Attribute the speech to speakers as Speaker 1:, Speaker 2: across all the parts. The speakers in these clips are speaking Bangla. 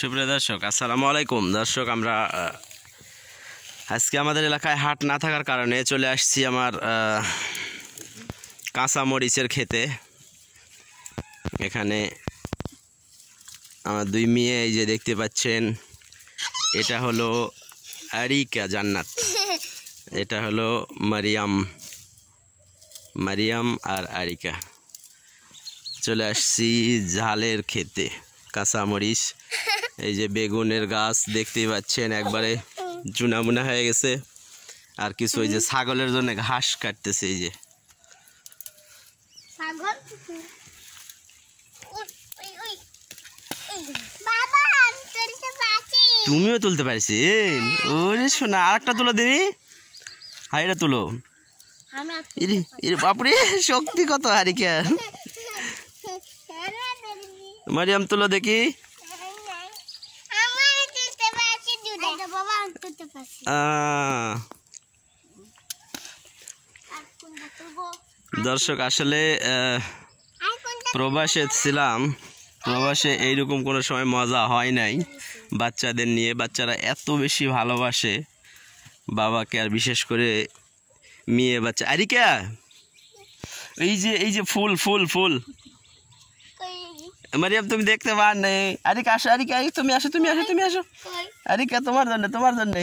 Speaker 1: সুপ্রিয় দর্শক, আসসালামু আলাইকুম। দর্শক, আমরা আজকে আমাদের এলাকায় হাট না থাকার কারণে চলে আসছি আমার কাঁচা মরিচের খেতে এখানে আমার দুই মেয়ে এই যে দেখতে পাচ্ছেন, এটা হলো আরিকা জান্নাত। এটা হলো মারিয়াম মারিয়াম আর আরিকা। চলে আসছি ঝালের খেতে কাঁচামরিচ এই যে বেগুনের গাছ দেখতেই পাচ্ছেন একবারে চুনামুনা হয়ে গেছে আর কিছু ওই যে ছাগলের জন্য ঘাস কাটতেছে এই যে তুমিও তুলতে পারছি ওরে শোনা আর একটা তুলো দিবি হাইটা তুলো বাপরে শক্তি কত হারিকা মারিয়াম তুলো দেখি
Speaker 2: আমার তুলতে পারছি দুটো বাবা আমি তুলতে পারছি
Speaker 1: আহ,
Speaker 2: আর কোনটা তুলবো
Speaker 1: দর্শক আসলে প্রবাসে ছিলাম। প্রবাসে এইরকম কোনো সময় মজা হয় নাই। বাচ্চাদের নিয়ে বাচ্চারা এত বেশি ভালোবাসে। বাবাকে আর বিশেষ করে মেয়ে বাচ্চা। আরিকা এই যে এই যে ফুল ফুল ফুল। মারিয়াম তুমি দেখতে পার নেই আরিকা আসো আরিকা তুমি আসো তুমি আসো তুমি আসো। আরিকা তোমার জন্য তোমার জন্য।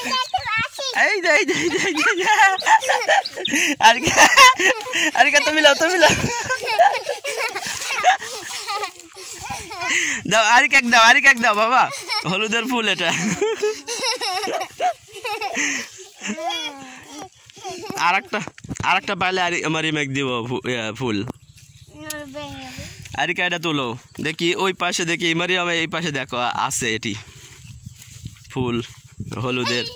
Speaker 2: আমি দেখতে পাচ্ছি
Speaker 1: এই যে এই যে এই যে, এই যে, এই যে। আরিকা আরিকা তুমি লাও তুমি লাও দাও আরিক এক দাও আরিক এক দাও বাবা হলুদের ফুল এটা আর একটা আর একটা পাইলে আরি আমার মেঘ দিব ফু- ইয়া, ফুল
Speaker 2: নড়বে নড়বে।
Speaker 1: আরিকা এটা তুলো দেখি ওই পাশে দেখি মারিয়াম এই পাশে দেখো আছে এটি ফুল হলুদের।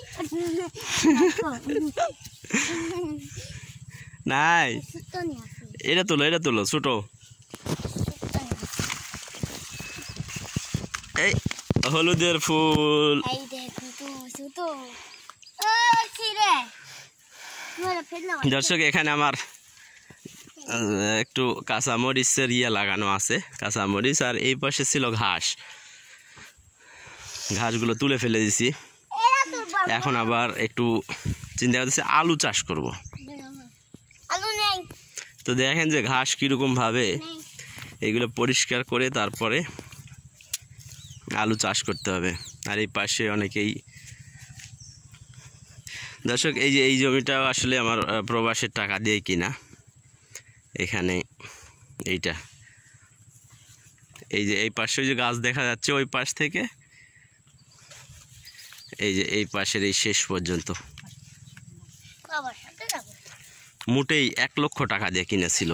Speaker 1: নাই এটা তুলো এটা তুলো ছোটো। এই হলুদের ফুল। দর্শক এখানে আমার একটু কাঁচামরিচের ইয়ে লাগানো আছে কাঁচামরিচ আর এই পাশে ছিল ঘাস। ঘাসগুলো তুলে ফেলে দিছি। এখন আবার একটু চিন্তা করতেছি আলু চাষ করব।
Speaker 2: আলু নেই।
Speaker 1: তো দেখেন যে ঘাস কীরকমভাবে এগুলো পরিষ্কার করে তারপরে আলু চাষ করতে হবে। আর এই পাশে অনেকেই দর্শক এই যে এই জমিটা আসলে আমার প্রবাসের টাকা দিয়ে কিনা। এখানে এইটা। এই যে এই পাশে যে গাছ দেখা যাচ্ছে ওই পাশ থেকে। এই যে এই পাশের এই শেষ পর্যন্ত। মোটেই এক লক্ষ টাকা দিয়ে কিনেছিল।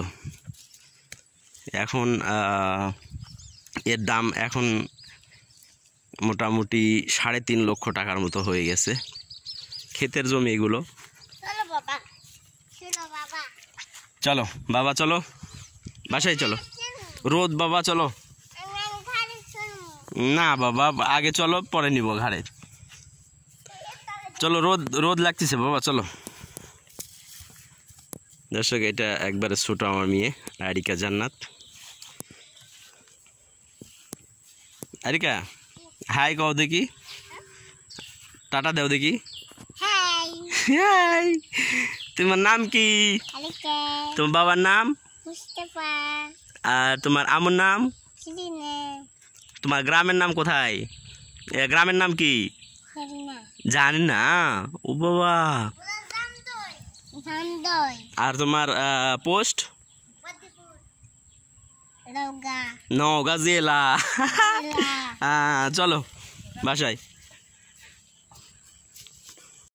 Speaker 1: এখন এর দাম এখন মোটামুটি সাড়ে তিন লক্ষ টাকার মতো হয়ে গেছে। ক্ষেতের জমি এগুলো।
Speaker 2: চলো বাবা চলো
Speaker 1: বাসায় চলো। রোদ বাবা চলো। না বাবা আগে চলো পরে নিব ঘাড়ে। চলো রোদ রোদ লাগতেছে বাবা চলো। দর্শক এটা একবারে ছোট আমার মেয়ে আরিকা জান্নাত। আরিকা হাই কও দেখি। টাটা দেও দেখি।
Speaker 2: হাই।
Speaker 1: তোমার নাম কি? তোমার বাবার নাম? আর তোমার আমুর নাম? তোমার গ্রামের নাম কোথায়? গ্রামের নাম কি? জানি না। ও বাবা। আর তোমার পোস্ট? নওগাঁ। জেলা। হ্যাঁ চলো বাসায়।